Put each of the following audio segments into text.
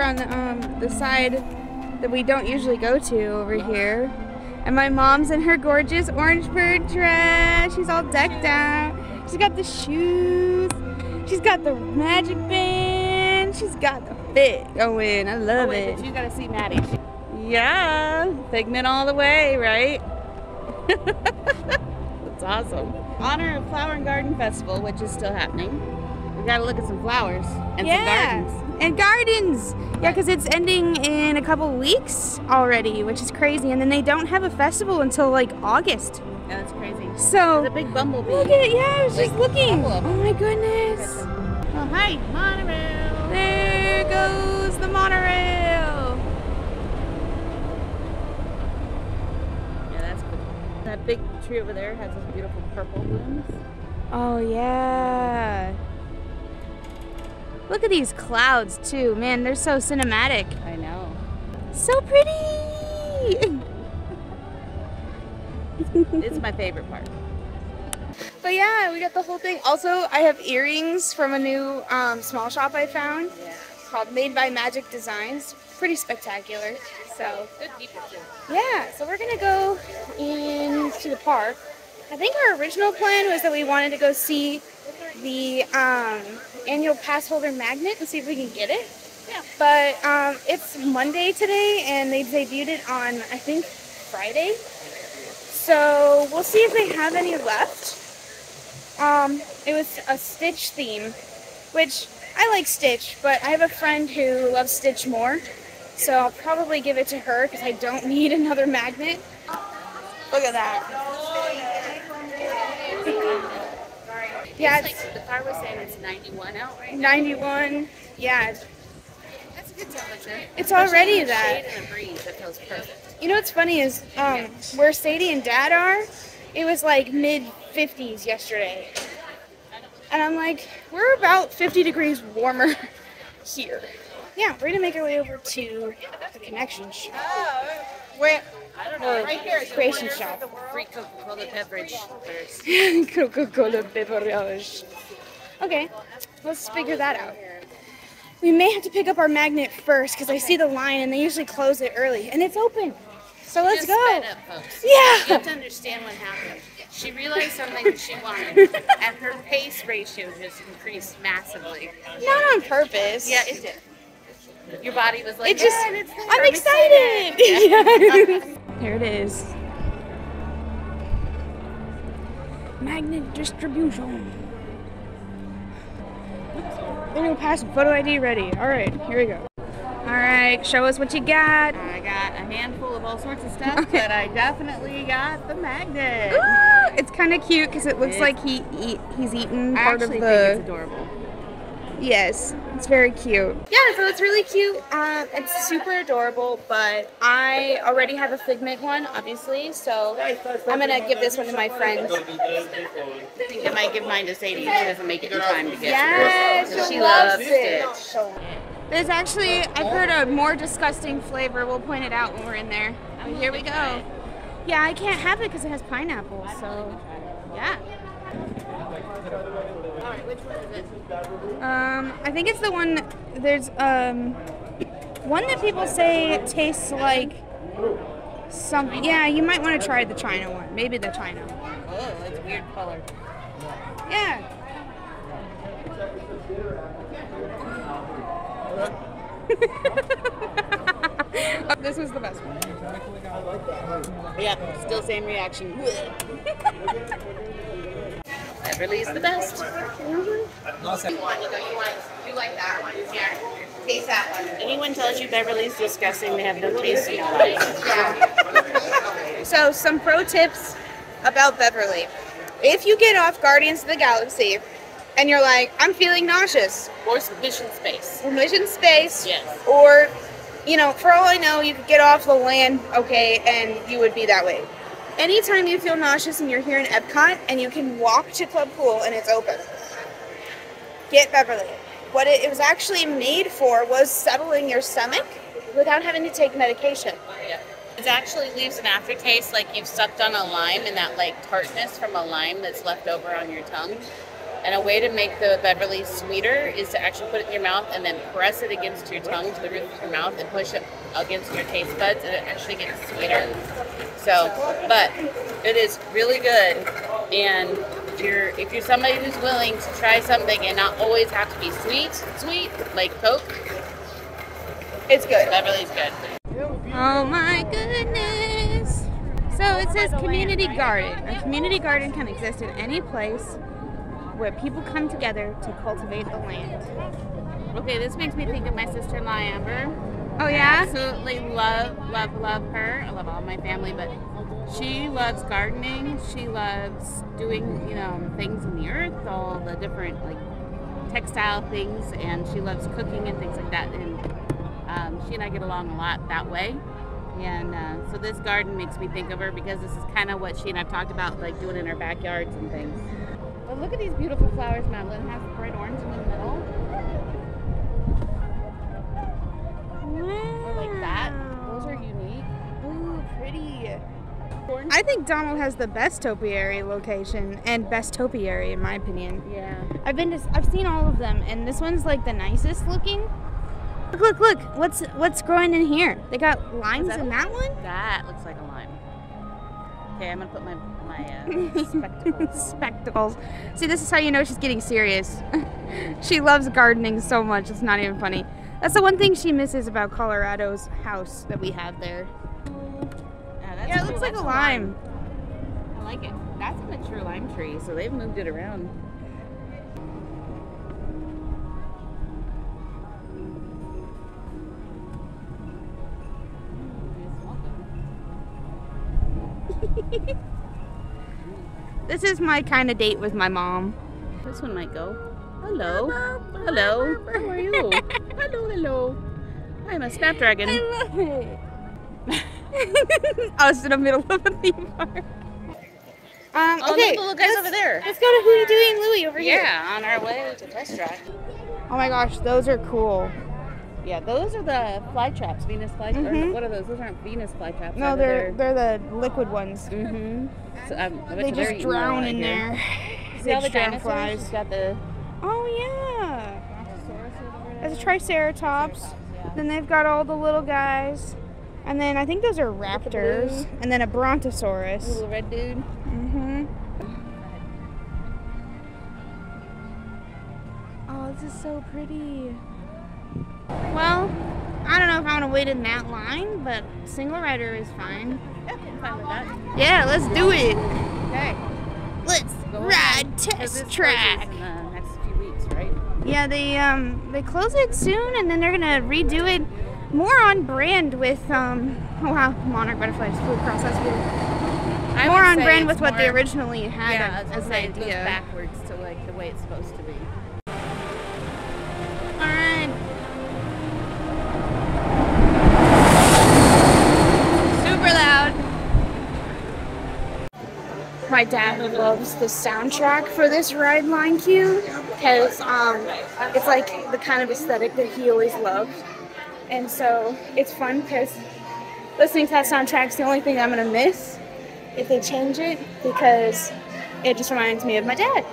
over on the um the side that we don't usually go to over here. And my mom's in her gorgeous orange bird dress. She's all decked out. She's got the shoes. She's got the magic band. She's got the fit going. I love Oh, wait, it. you gotta see Maddie. Yeah, Figment all the way, right? That's awesome. Honor of Flower and Garden Festival, which is still happening. We gotta look at some flowers and yeah. some gardens. And gardens. Yeah, because it's ending in a couple weeks already, which is crazy. And then they don't have a festival until like August. Yeah, that's crazy. So The big bumblebee. look at it. Yeah, I was just Like, looking. Oh my goodness. Oh, hi, monorail. There goes the monorail. Yeah, that's cool. That big tree over there has those beautiful purple blooms. Oh yeah. Look at these clouds too. Man, they're so cinematic. I know. So pretty. It's my favorite part. But yeah, we got the whole thing. Also, I have earrings from a new um, small shop I found Yeah. called Made by Magic Designs. Pretty spectacular. So Good people yeah, so we're gonna go into the park. I think our original plan was that we wanted to go see the um, annual pass holder magnet and see if we can get it. Yeah. But um, it's Monday today, and they debuted it on I think Friday. So we'll see if they have any left. Um, it was a Stitch theme, which I like Stitch, but I have a friend who loves Stitch more, so I'll probably give it to her because I don't need another magnet. Look at that. Yeah, It's it's like the car was saying it's 91 out right now. 91. Yeah, That's a good temperature. It's already Especially that. Shade and a breeze. That feels perfect. you know what's funny is um, where Sadie and Dad are, it was like mid 50s yesterday. And I'm like, we're about 50 degrees warmer here. Yeah, we're gonna make our way over to the connection shop. Where? I don't uh, Right creation shop. Free Coca-Cola beverage. Coca-Cola beverage. Okay, let's figure that out. We may have to pick up our magnet first because I see the line and they usually close it early, and it's open. So let's just go. sped up, folks. You have to understand what happened. She realized something that she wanted, and her pace ratio just increased massively. Not on purpose. Yeah, it did. Your body was like, It just. "Yeah, it's there. I'm excited. Yeah. Here it is. Magnet distribution. Annual pass and photo ID ready. All right, here we go. All right, show us what you got. I got a handful of all sorts of stuff, but I definitely got the magnet. Ooh, it's kind of cute because it looks like he eat, he's eaten part of the. actually think it's adorable. Yes, it's very cute. Yeah, so it's really cute. Um, it's super adorable, but I already have a Figment one, obviously, so I'm gonna give this one to my friend. I think I might give mine to Sadie she doesn't make it in time to get Yes, to her. she She loves loves it. Stitch. There's actually, I've heard a more disgusting flavor. We'll point it out when we're in there. But here we go. Yeah, I can't have it because it has pineapple, so yeah. Alright, which one is it? Um, I think it's the one. There's um, one that people say tastes like something. Yeah, you might want to try the China one. Maybe the China. Oh, it's weird color. Yeah. Oh, this was the best one. Yep, still same reaction. Beverly's the best. you Taste that one. Anyone tells you Beverly's disgusting, they have no taste in their life. So, some pro tips about Beverly. If you get off Guardians of the Galaxy and you're like, I'm feeling nauseous, Or mission space. or mission space, Yes. or, you know, for all I know, you could get off the land, okay, and you would be that way. Anytime you feel nauseous and you're here in Epcot and you can walk to Club Cool and it's open, get Beverly. What it, was actually made for was settling your stomach without having to take medication. Yeah. It actually leaves an aftertaste like you've sucked on a lime and that like tartness from a lime that's left over on your tongue. And a way to make the Beverly sweeter is to actually put it in your mouth and then press it against your tongue to the roof of your mouth and push it against your taste buds, and it actually gets sweeter. So, but it is really good. And if you're if you're somebody who's willing to try something and not always have to be sweet, sweet like Coke, It's good. Beverly's good. Oh my goodness. So it says community garden. A community garden can exist in any place where people come together to cultivate the land. Okay, this makes me think of my sister-in-law Amber. Oh I yeah? absolutely love, love, love her. I love all my family, but she loves gardening. She loves doing, you know, things in the earth, all the different like textile things, and she loves cooking and things like that. And um, she and I get along a lot that way. And uh, so this garden makes me think of her because this is kind of what she and I've talked about, like doing in our backyards and things. But look at these beautiful flowers Madeline has bright orange in the middle. Or like that. Those are unique. Ooh, pretty. I think Donald has the best topiary location and best topiary in my opinion. Yeah. I've been to, I've seen all of them and this one's like the nicest looking. Look, look, look. What's what's growing in here? They got limes that in that one? That looks like a lime. Okay, I'm gonna put my my uh, spectacles. Spectacles. See, this is how you know she's getting serious. she loves gardening so much, it's not even funny. That's the one thing she misses about Colorado's house that we have there. Yeah, Yeah, it cool. looks like That's a lime. I like it. That's a mature lime tree, so they've moved it around. This is my kind of date with my mom. This one might go. Hello. Hello. How are you? hello, hello. I'm a snapdragon. I love it. Us in the middle of a theme park. Um, Oh, okay, look, the little guys over there. let's go to Huey Dewey and Louie over here. Yeah, on our way to test drive. Oh my gosh, those are cool. Yeah, those are the fly traps, Venus fly traps. Mhm. What are those? Those aren't Venus fly traps. No, they're they're the liquid ones. Mm-hmm. So, um, They just drown in there. See all the dinosaurs? dragonflies. She's got the Oh yeah. Brontosaurus a Triceratops. Then they've got all the little guys. And then I think those are raptors. And then a brontosaurus. Little red dude. Mm-hmm. Oh, this is so pretty. Well, I don't know if I want to wait in that line, but single rider is fine. Yeah, I'm fine with that. Yeah, let's do it. Okay. Let's Go ride. 'Cause test track. Yeah, they um they close it soon, and then they're gonna redo it more on brand with um oh wow monarch butterflies flew across. I More on brand with what they originally had Yeah, I was as an say it goes idea. backwards to like the way it's supposed to My dad loves the soundtrack for this ride line queue because um, it's like the kind of aesthetic that he always loved. And so it's fun because listening to that soundtrack's the only thing I'm going to miss if they change it because it just reminds me of my dad.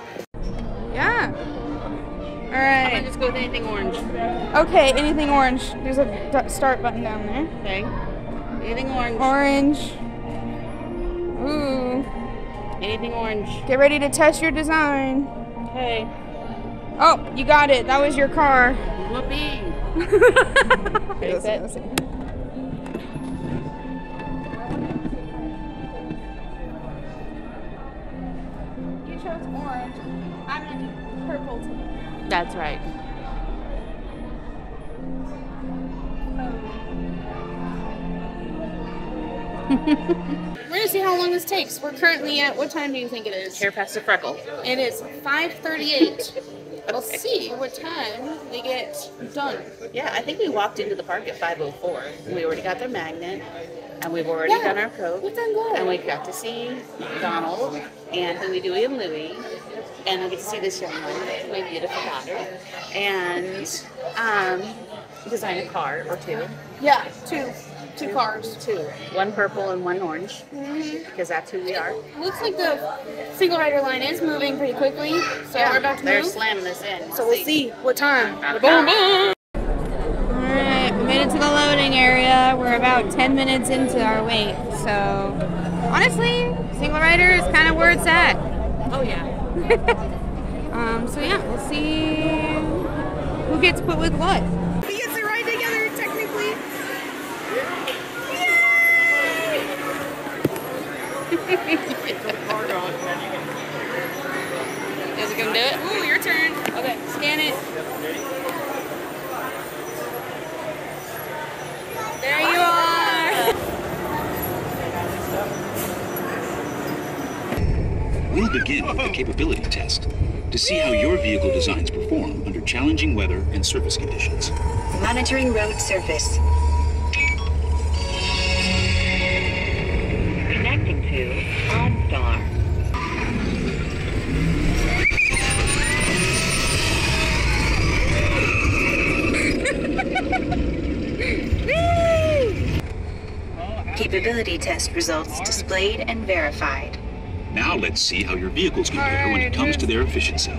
Yeah. All right. I'm gonna just go with anything orange. Okay, anything orange. There's a start button down there. Okay. Anything orange. Orange. Ooh. Anything orange. Get ready to test your design. Okay. Oh, you got it. That was your car. Whoopee. Okay, let's see, let's see. You chose orange. I'm gonna do purple today. That's right. We're going to see how long this takes. We're currently at, what time do you think it is? Hair past a freckle. It is 5.38. We'll see what time they get done. Yeah, I think we walked into the park at 5:04. We already got their magnet, and we've already Yeah, done our coat. we've done good. And we got to see Donald and Louie Dewey and Louie, and we get to see this young one, my beautiful daughter, and um, design a car or two. Yeah, two. Two cars. Two. One purple and one orange, because that's who we are. Looks like the single rider line is moving pretty quickly, so we're about to They're move. slamming this in. So we'll see what time. Boom, boom. Alright, we made it to the loading area. We're about 10 minutes into our wait. So, honestly, single rider is kind of where it's at. Oh yeah. Um, so yeah, we'll see who gets put with what. We get to ride together technically. Is it gonna do it? Ooh, your turn. Okay. Scan it. There you are. We'll begin with the capability test to see how your vehicle designs perform under challenging weather and surface conditions. Monitoring road surface. Connecting to OnStar. Capability test results displayed and verified. Now let's see how your vehicles compare when it comes to their efficiency.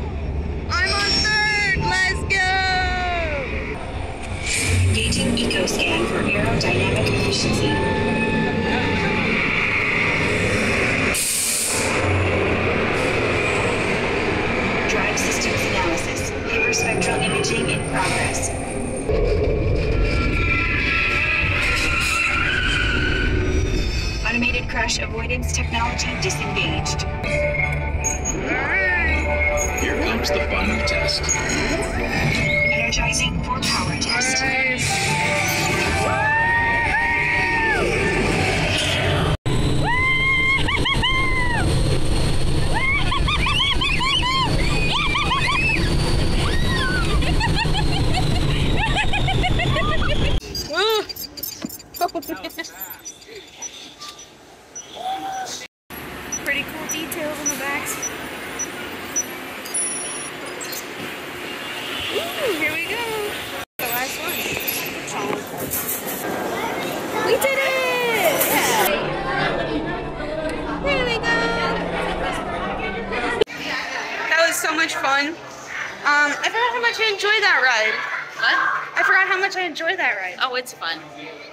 It's fun.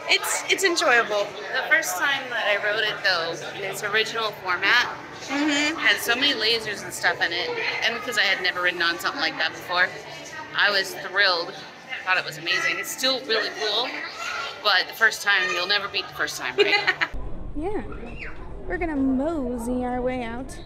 It's it's enjoyable. The first time that I wrote it though, in its original format, Mm-hmm. had so many lasers and stuff in it, and because I had never ridden on something like that before, I was thrilled. Thought it was amazing. It's still really cool, but the first time you'll never beat the first time, right? Yeah. We're gonna mosey our way out.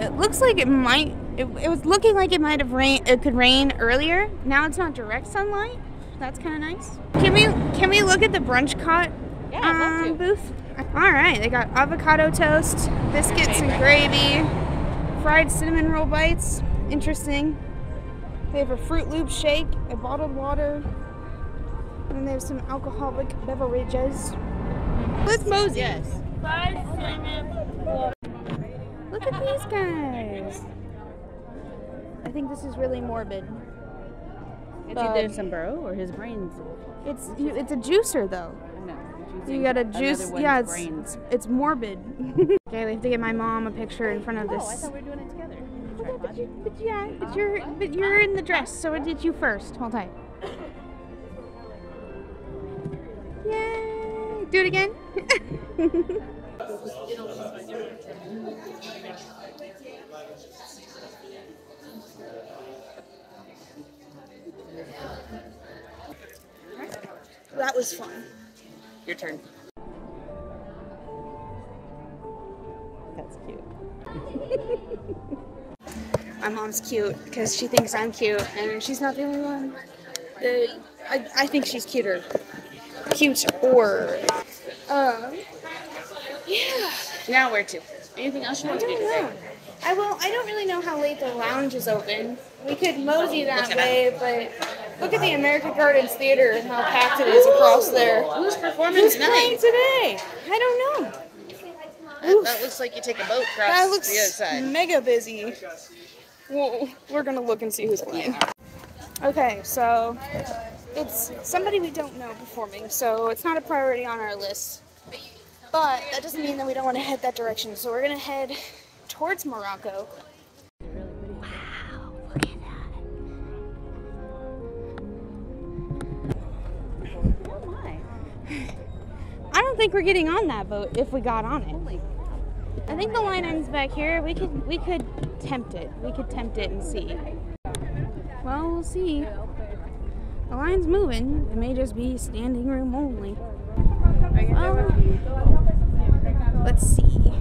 It looks like it might. It, it was looking like it might have rain. It could rain earlier. Now it's not direct sunlight. That's kind of nice. Can we can we look at the Brunch-Cot Yeah, I'd love to. um, booth? All right, they got avocado toast, biscuits and gravy, fried cinnamon roll bites. Interesting. They have a Fruit Loop shake, a bottled water, and then they have some alcoholic beverages. Let's mosey. yes. Look at these guys. I think this is really morbid. It's Um, either sombrero or his brains. It's you, it's a juicer though. No, You gotta juice. Yeah, it's brains. it's morbid. okay, we have to get my mom a picture in front of this. Oh, I thought we were doing it together. Yeah, but, you, but yeah, but you're but you're in the dress, so I did you first. Hold tight. Yay! Do it again. that was fun. Your turn. That's cute. My mom's cute because she thinks I'm cute, and she's not the only one. Uh, I, I think she's cuter. Cute or. Um, yeah. Now where to? Anything else you want to do don't today? I will. I don't really know how late the lounge is open. We could mosey that way, but look at the American Gardens Theater and how packed it is across there. Who's performing Who's tonight? playing today? I don't know. That, that looks like you take a boat across That the other looks side. mega busy. Well, we're gonna look and see who's playing. Okay, so it's somebody we don't know performing, so it's not a priority on our list. But that doesn't mean that we don't want to head that direction. So we're gonna head towards Morocco. Don't think we're getting on that boat if we got on it. I think the line ends back here. We could we could tempt it. We could tempt it and see. Well, we'll see. The line's moving. It may just be standing room only. Let's see.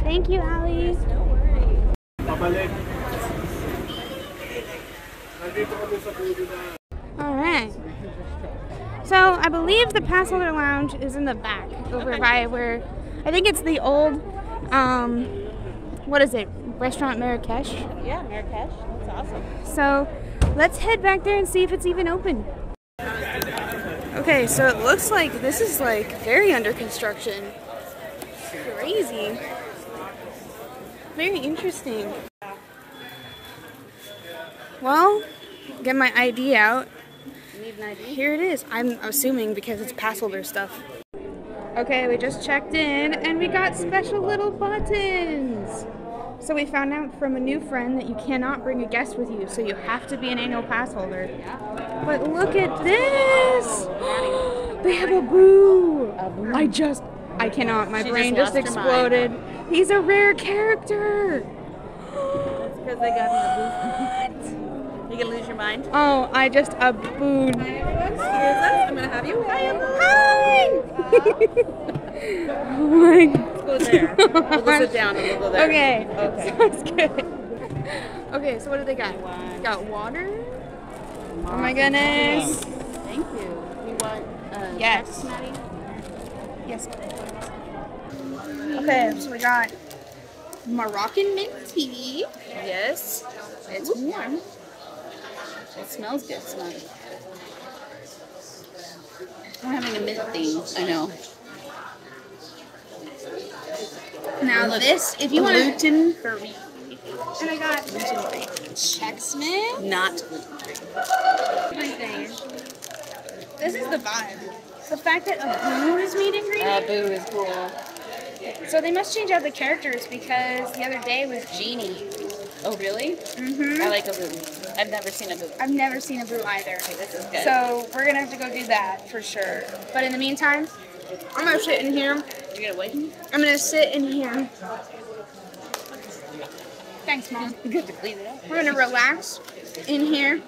Thank you, Ali. All right. So I believe the pass holder lounge is in the back, over by where I think it's the old, um, what is it, restaurant Marrakesh. Yeah, Marrakesh. That's awesome. So let's head back there and see if it's even open. Okay, so it looks like this is like very under construction. Crazy. Very interesting. Well, get my ID out. Need an ID? Here it is. I'm assuming because it's pass holder stuff. Okay, we just checked in and we got special little buttons. So we found out from a new friend that you cannot bring a guest with you, so you have to be an annual pass holder. But look at this! they have Abu! I just, I cannot. My She brain just just, lost her mind. exploded. He's a rare character. That's because I got in the booth. You gonna lose your mind? Oh, I just a booed. I'm gonna have you. I am. Hi! oh my Go there. We'll go sit down and we'll go there. Okay. Okay. Sounds good. Okay, so what do they got? Got water? Oh my goodness. Thank you. You want uh, Yes. Maddie? Yes. Okay, so we got Moroccan mint tea. Yes. It's warm. It smells good. Smell it. I'm having a mint thing. I know. Now Look, this, if you want to, gluten free, and I got Chex Mint. not gluten free. This is the vibe. The fact that Abu is greeting. Uh, boo is cool. so they must change out the characters because the other day was Genie. Oh really? Mm-hmm. I like Abu. I've never seen Abu. I've never seen Abu either. This is good. So we're gonna have to go do that for sure. But in the meantime, I'm gonna sit in here. You're gonna wait? I'm gonna sit in here. Thanks, mom. Good to clean it up. We're gonna relax in here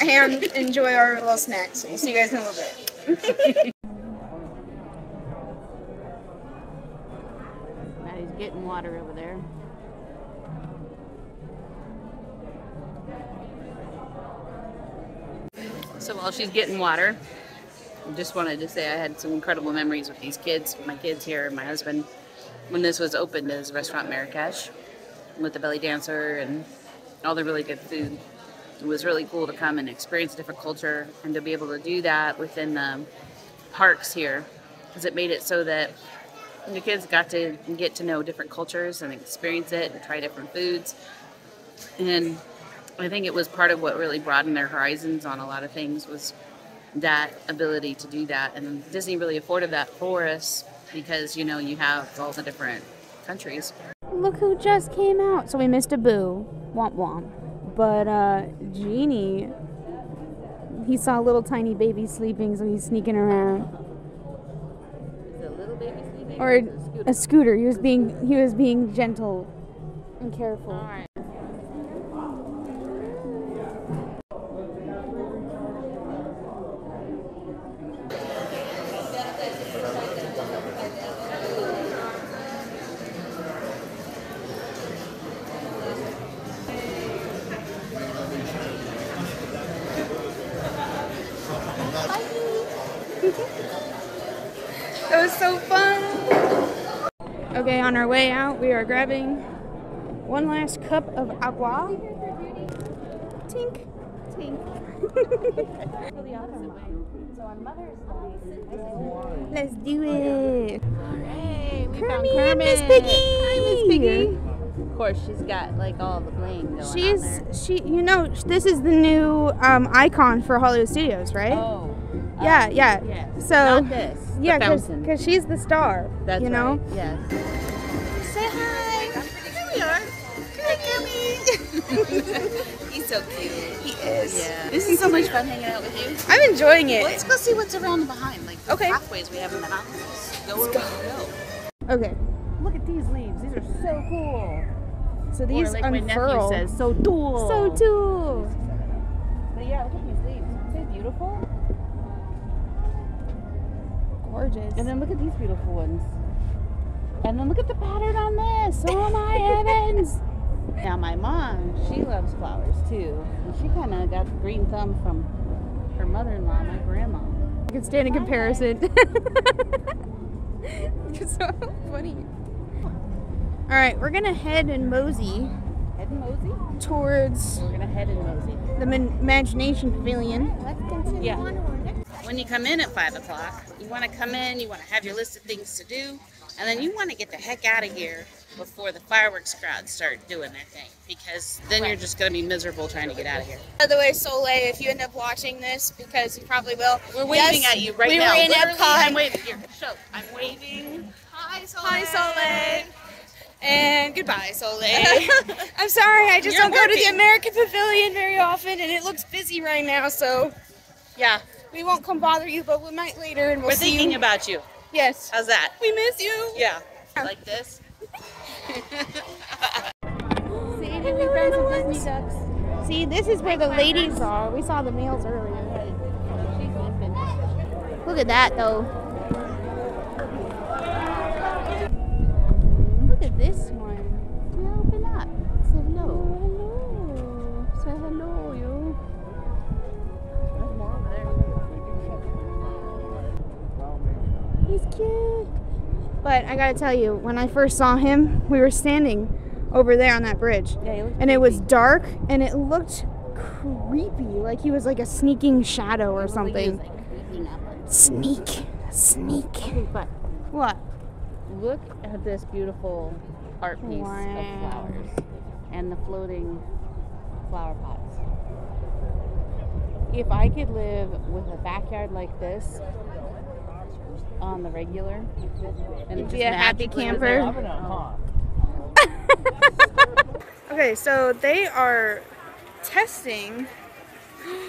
and enjoy our little snacks. We'll see you guys in a little bit. Maddie's getting water over there. So while she's getting water, I just wanted to say I had some incredible memories with these kids, my kids here, and my husband, when this was opened as Restaurant Marrakesh with the belly dancer and all the really good food. It was really cool to come and experience a different culture and to be able to do that within the parks here because it made it so that the kids got to get to know different cultures and experience it and try different foods. And I think it was part of what really broadened their horizons on a lot of things was that ability to do that. And Disney really afforded that for us because, you know, you have all the different countries. Look who just came out. So we missed Abu. Womp womp. But uh Genie he saw a little tiny baby sleeping, so he's sneaking around. Is it a little baby sleeping? Or a scooter. He was being he was being gentle and careful. All right. That was so fun. Okay, on our way out, we are grabbing one last cup of agua. Tink. Tink. Let's do it. Hey, we Kermit, Miss Piggy. Hi, Miss Piggy. Of course, she's got like all the bling going She's she. You know, this is the new um, icon for Hollywood Studios, right? Oh. Yeah, um, yeah. Yes. So- Not this. yeah, because she's the star. That's you know. right. Yes. Say hi. Here we are. He's so cute. He is. Yeah. This is so much fun hanging out with you. I'm enjoying it. Let's go see what's around behind, like the Okay. pathways we have in the house. Go where we go. Okay. Look at these leaves. These are so cool. So these or like my nephew unfurl. says, so cool. so too. But yeah, look at these leaves. Aren't they beautiful? Gorgeous. And then look at these beautiful ones. And then look at the pattern on this. Oh my heavens. Now my mom, she loves flowers too. And she kind of got the green thumb from her mother-in-law, my grandma. I can stand in comparison. it's so funny. All right, we're gonna head and mosey Head and mosey. towards We're gonna head and mosey. the Man- Imagination Pavilion. Yeah. When you come in at five o'clock, you want to come in, you want to have your list of things to do, and then you want to get the heck out of here before the fireworks crowds start doing their thing, because then you're just gonna be miserable trying to get out of here. By the way, Soleil, if you end up watching this, because you probably will, We're waving yes, at you right we now. We were in Literally, Epcot. I'm waving here. Show. I'm waving. Hi, Soleil. Hi, Soleil. And goodbye, Soleil. I'm sorry, I just You're don't go to the American Pavilion very often, and it looks busy right now, so Yeah, we won't come bother you, but we might later, and we'll see. we're thinking you. about you. Yes. How's that? We miss you. Yeah. Like this. See, did we find some Disney ducks? See, this is where the ladies are. We saw the males earlier. Look at that, though. But I gotta tell you, when I first saw him, we were standing over there on that bridge. Yeah, And it was dark and it looked creepy. Like he was like a sneaking shadow or something. Sneak. Sneak. But What? look at this beautiful art piece Wow. of flowers and the floating flower pots. If I could live with a backyard like this on the regular, and You'd be a happy camper. Okay, so they are testing.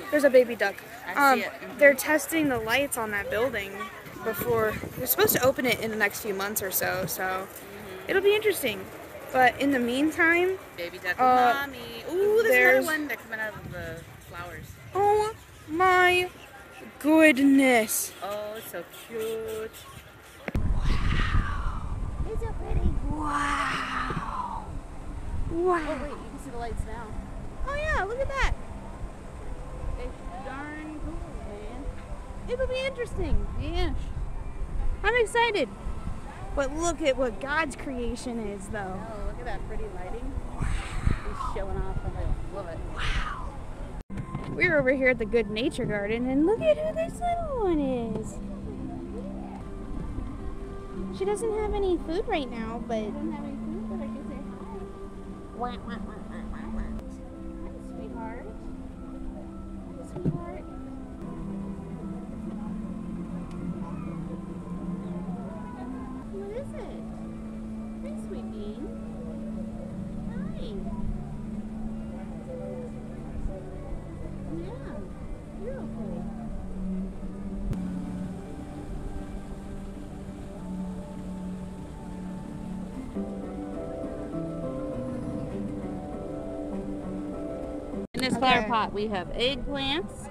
There's a baby duck. I Um, see it. Mhm. they're testing the lights on that building before they're supposed to open it in the next few months or so. So Mm-hmm. it'll be interesting. But in the meantime, Baby duck Uh, mommy. Ooh, there's, there's- another one. They're coming out of the flowers. oh my goodness! Oh, so cute. Wow! Oh, Wow! Oh wait, you can see the lights now. Oh yeah, look at that. It's darn cool, man. It'll be interesting. Yeah. I'm excited. But look at what God's creation is, though. Oh, look at that pretty lighting. Wow. He's showing off. I love it. We're over here at the Good Nature Garden, and look at who this little one is. She doesn't have any food right now, but don't have any food, but I can say hi. Wah, wah, wah, wah, wah, wah. Hi, sweetheart. Flower pot, we have eggplants.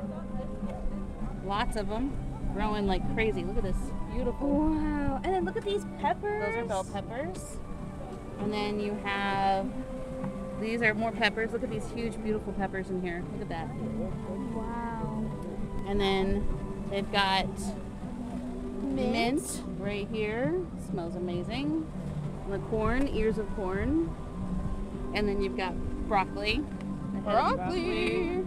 Lots of them growing like crazy. Look at this beautiful. wow! And then look at these peppers. Those are bell peppers. And then you have these are more peppers. Look at these huge, beautiful peppers in here. Look at that. Wow! And then they've got Mint. mint right here. Smells amazing. And the corn, ears of corn. And then you've got broccoli. Broccoli.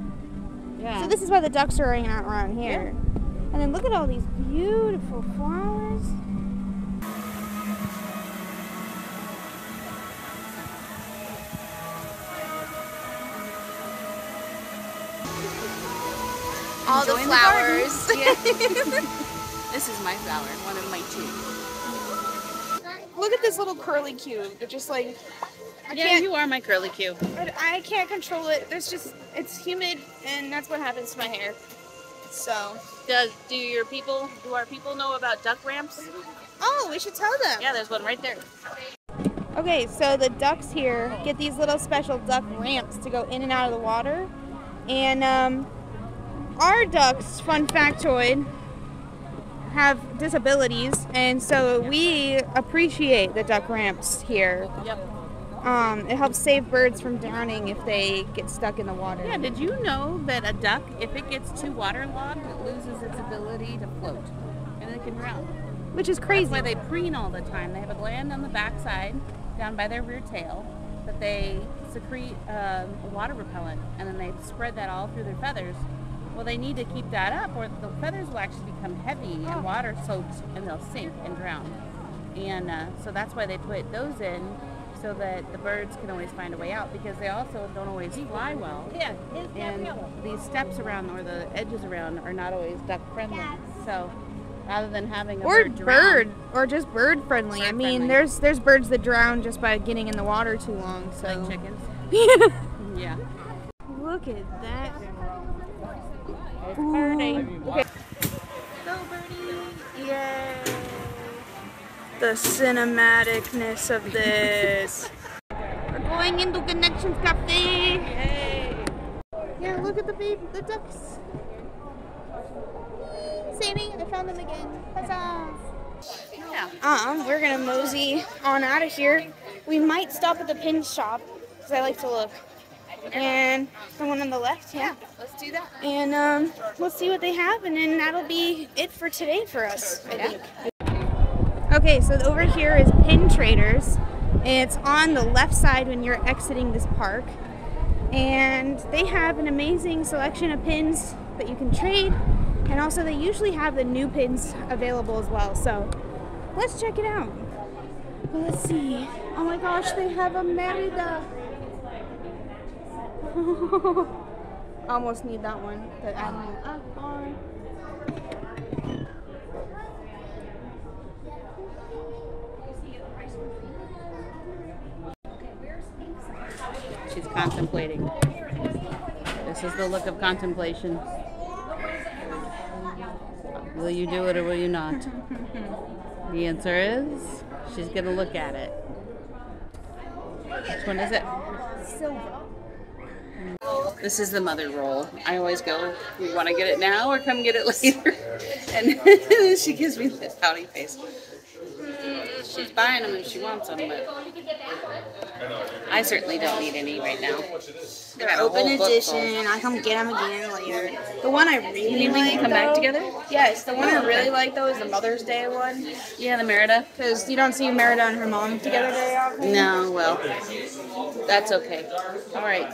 Yeah. So this is why the ducks are hanging out around here. Yeah. And then look at all these beautiful flowers. all Enjoying the flowers. The yeah. this is my flower, one of my two. Look at this little curly cube. Just like I Yeah, you are my curly Q. I, I can't control it. There's just it's humid and that's what happens to my hair. So Does do your people do our people know about duck ramps? Oh, we should tell them. Yeah, there's one right there. Okay, so the ducks here get these little special duck ramps to go in and out of the water. And um, our ducks, fun factoid, have disabilities, and so we appreciate the duck ramps here. Yep. Um, it helps save birds from drowning if they get stuck in the water. Yeah, did you know that a duck, if it gets too waterlogged, it loses its ability to float and it can drown? Which is crazy. That's why they preen all the time. They have a gland on the backside, down by their rear tail, that they secrete um, a water repellent, and then they spread that all through their feathers. Well, they need to keep that up, or the feathers will actually become heavy and water soaked, and they'll sink and drown. And uh, so that's why they put those in, so that the birds can always find a way out, because they also don't always fly well. yeah. And these steps around or the edges around are not always duck friendly. So rather than having a Or bird, drown- bird, or just bird friendly. I mean, friendly. there's there's birds that drown just by getting in the water too long. So like chickens. Yeah. Look at that. Birdie. Okay. Go birdie. Yay. The cinematicness of this. We're going into Connections Cafe. Yay. Yeah, look at the baby, the ducks. Sammy, I found them again. Huzzah. Yeah. Um, we're gonna mosey on out of here. We might stop at the pin shop because I like to look. And the one on the left, yeah. Let's do that. And um, let's see what they have, and then that'll be it for today for us, I think. Okay, so over here is Pin Traders. It's on the left side when you're exiting this park. And they have an amazing selection of pins that you can trade. And also, they usually have the new pins available as well. So let's check it out. Let's see. Oh my gosh, they have a Merida. Almost need that one. She's contemplating. This is the look of contemplation. Will you do it or will you not? The answer is she's going to look at it. Which one is it? This is the mother roll. I always go, you want to get it now or come get it later? And she gives me this pouty face. She's buying them if she wants them, but I certainly don't need any right now. They're open whole book full. edition. I come get them again later. The one I really You think we can come back together? Yes, the one I really like though is the Mother's Day one. Yeah, the Merida. Because you don't see Merida and her mom together very often. No, well, that's okay. All right.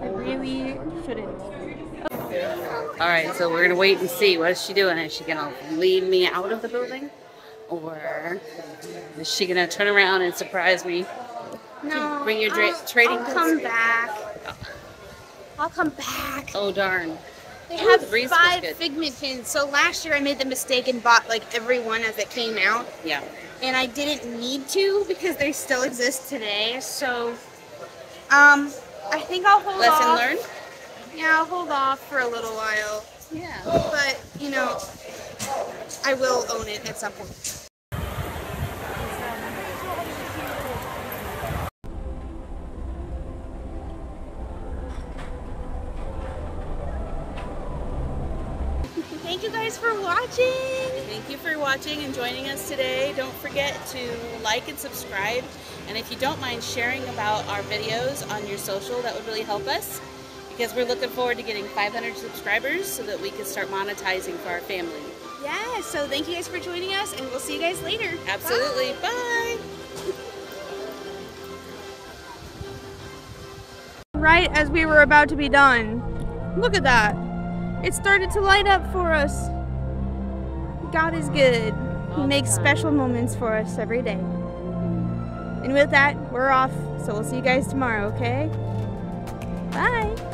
I really shouldn't. All right, so we're gonna wait and see. What is she doing? Is she gonna lead me out of the building, or is she gonna turn around and surprise me? No. Bring your dra- I'll- trading I'll come back. I'll come back. Oh darn! They Ooh, have was five figment pins. So last year I made the mistake and bought like every one as it came out. Yeah. and I didn't need to because they still exist today. So, um, I think I'll hold Lesson off. learned. Yeah, I'll hold off for a little while. Yeah. But you know, I will own it at some point. Thank you guys for watching. Thank you for watching and joining us today. Don't forget to like and subscribe. And if you don't mind sharing about our videos on your social, that would really help us because we're looking forward to getting 500 subscribers so that we can start monetizing for our family. Yeah, so thank you guys for joining us, and we'll see you guys later. Absolutely. Bye. Right as we were about to be done, look at that. It started to light up for us. God is good. He makes special moments for us every day. And with that, we're off. So we'll see you guys tomorrow, okay? Bye.